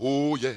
Oh, yeah.